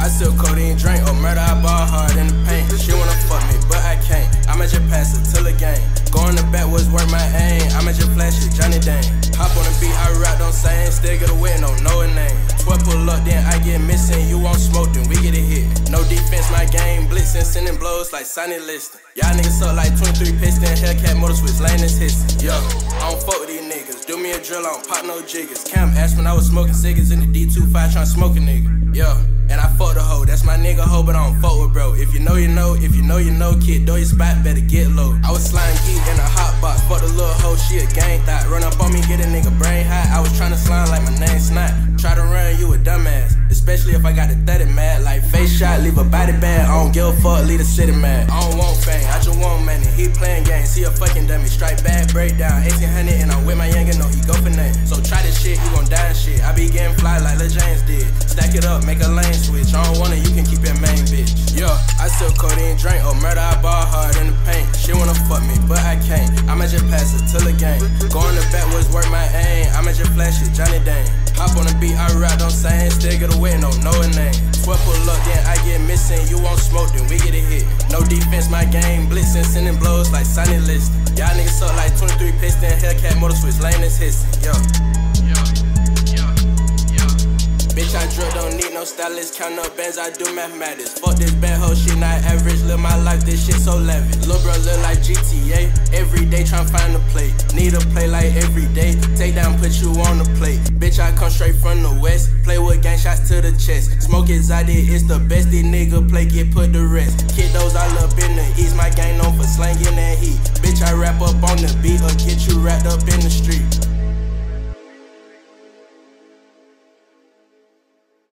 I still code codeine drink or murder, I ball hard in the paint. She wanna fuck me, but I can't. I'ma just pass it till the game. Going to bat was work my aim. I'ma just Johnny Dang. Hop on the beat, I rap, don't sing. Still get away, no know a name. 12 pull up, then I get missing. You won't smoke, then we get a hit. No defense, my game blitzing, sending blows like Sonny Liston. Y'all niggas suck like 23 piston, Hellcat motor switch, lane is hissing. Yo, I don't fuck with these niggas. Me a drill, I don't pop no jiggers. Cam asked when I was smoking cigarettes in the D25 trying to smoke a nigga. Yo, and I fuck the hoe, that's my nigga hoe, but I don't fuck with bro. If you know, you know, if you know, you know, kid, do your spot, better get low. I was slime geek in a hot box, fuck the little hoe, she a gang thought. Run up on me, get a nigga brain hot. I was trying to slime like my name Snot. Try to run, you a dumbass. Especially if I got the 30 mad. Like face shot, leave a body bag. I don't give a fuck, leave the city mad. I don't want fame, I just want money. He playing games, he a fucking dummy. Strike back, breakdown, 1800, and I'm with my younger, shit, you gon' die shit. I be getting fly like Lil James did. Stack it up, make a lane switch. I don't want it, you can keep your main bitch. Yeah, I still codeine drink or murder, I ball hard in the paint. She wanna fuck me, but I can't. I'ma just pass it to the game. Going to backwards, work my aim. I'ma just flash it, Johnny Dang. Hop on the beat, I rap, don't sing. Still get away, no know a name. 12 pull up, then I get missing. You won't smoke, then we get a hit. No defense, my game blitzing, sending blows like Sonny Liston. Y'all niggas suck like 23 piston, Hellcat motor switch, lane is hissing. Yo. Bitch, I drill, don't need no stylist. Count up bands, I do mathematics. Fuck this bad hoe, shit not average. Live my life, this shit so lavish. Lil' bro look like GTA. Every day tryna find a play. Need a play like every day. Take down, put you on the plate. Bitch, I come straight from the west. Play with gang shots to the chest. Smoke is out there, it's the best. These nigga play, get put to rest. Kid those all up in the east. My gang known for slanging that heat. Bitch, I wrap up on the beat or get you wrapped up in the street.